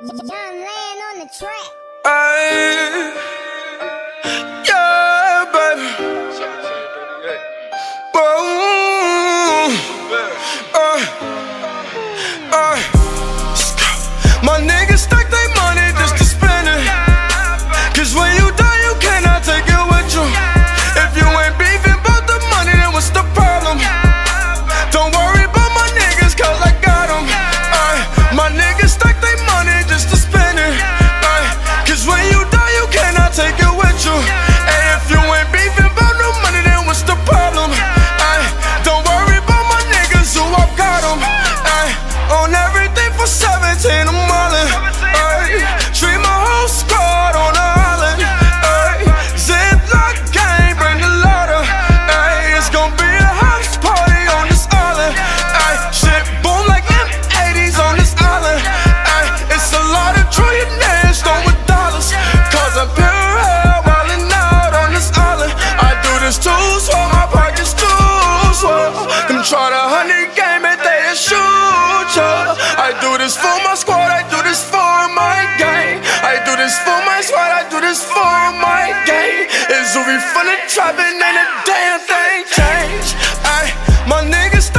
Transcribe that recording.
Young Land on the track. Hey. for. Them try to hundred game and they a shooter. I do this for my squad, I do this for my gang. I do this for my squad, I do this for my gang. It's Zuri from the trap and ain't a damn thing changed. I my niggas.